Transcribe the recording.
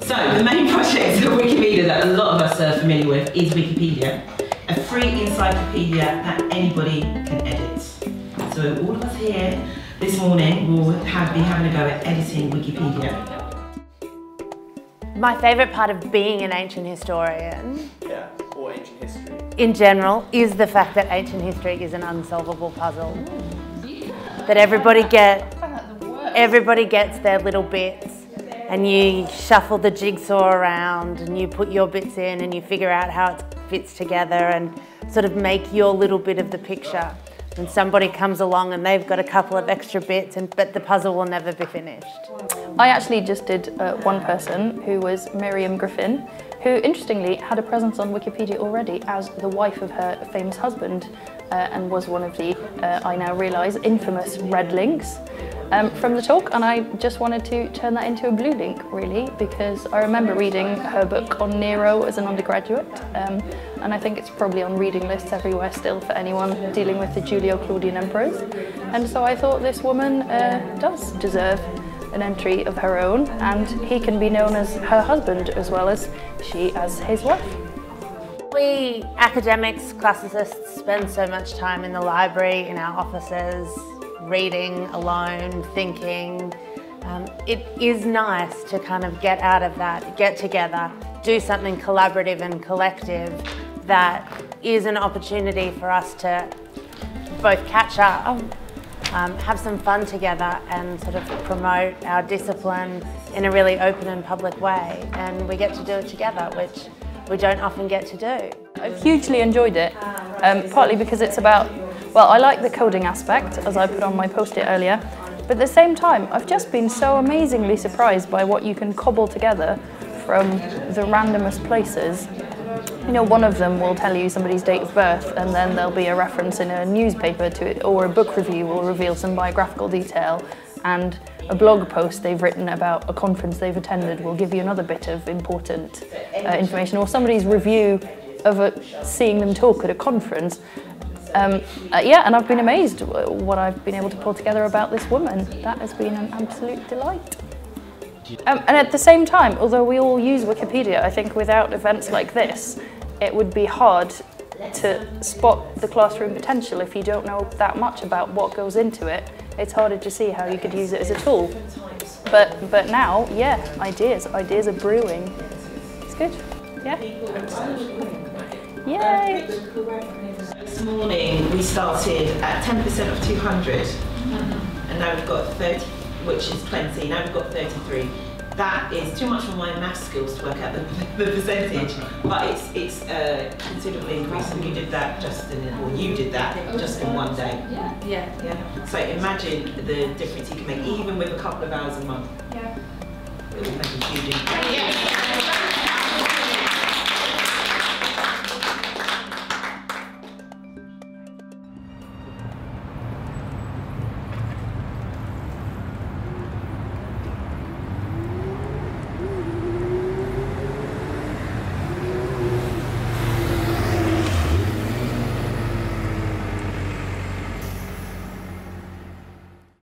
So the main project of Wikimedia that a lot of us are familiar with is Wikipedia, a free encyclopedia that anybody can edit. So all of us here this morning will have, be having a go at editing Wikipedia. My favourite part of being an ancient historian yeah, or ancient history in general is the fact that ancient history is an unsolvable puzzle. That everybody get everybody gets their little bits and you shuffle the jigsaw around and you put your bits in and you figure out how it fits together and sort of make your little bit of the picture. And somebody comes along and they've got a couple of extra bits and but the puzzle will never be finished. I actually just did uh, one person who was Miriam Griffin, who interestingly had a presence on Wikipedia already as the wife of her famous husband uh, and was one of the, uh, I now realise, infamous red links um, from the talk. And I just wanted to turn that into a blue link, really, because I remember reading her book on Nero as an undergraduate. Um, and I think it's probably on reading lists everywhere still for anyone dealing with the Julio-Claudian emperors. And so I thought this woman uh, does deserve an entry of her own and he can be known as her husband as well as she as his wife. We academics, classicists spend so much time in the library, in our offices, reading alone, thinking. Um, it is nice to kind of get out of that, get together, do something collaborative and collective that is an opportunity for us to both catch up, um, have some fun together and sort of promote our discipline in a really open and public way. And we get to do it together, which we don't often get to do. I've hugely enjoyed it, um, partly because it's about, well, I like the coding aspect, as I put on my post-it earlier, but at the same time, I've just been so amazingly surprised by what you can cobble together from the randomest places. You know, one of them will tell you somebody's date of birth, and then there'll be a reference in a newspaper to it, or a book review will reveal some biographical detail, and a blog post they've written about a conference they've attended will give you another bit of important uh, information, or somebody's review of a, seeing them talk at a conference. Um, uh, yeah, and I've been amazed what I've been able to pull together about this woman. That has been an absolute delight. Um, and at the same time, although we all use Wikipedia, I think without events like this, it would be hard to spot the classroom potential if you don't know that much about what goes into it. It's harder to see how you could use it as a tool. But, but now, yeah, ideas. Ideas are brewing. It's good. Yeah. Yay! This morning we started at 10% of 200 and now we've got 30, which is 20, now we've got 33. That is too much for my math skills to work out the, the percentage, but it's it's uh, considerably increased. And you did that just in, or you did that just in one day. Yeah. Yeah. Yeah. So imagine the difference you can make, even with a couple of hours a month. Yeah. It will make a huge impact.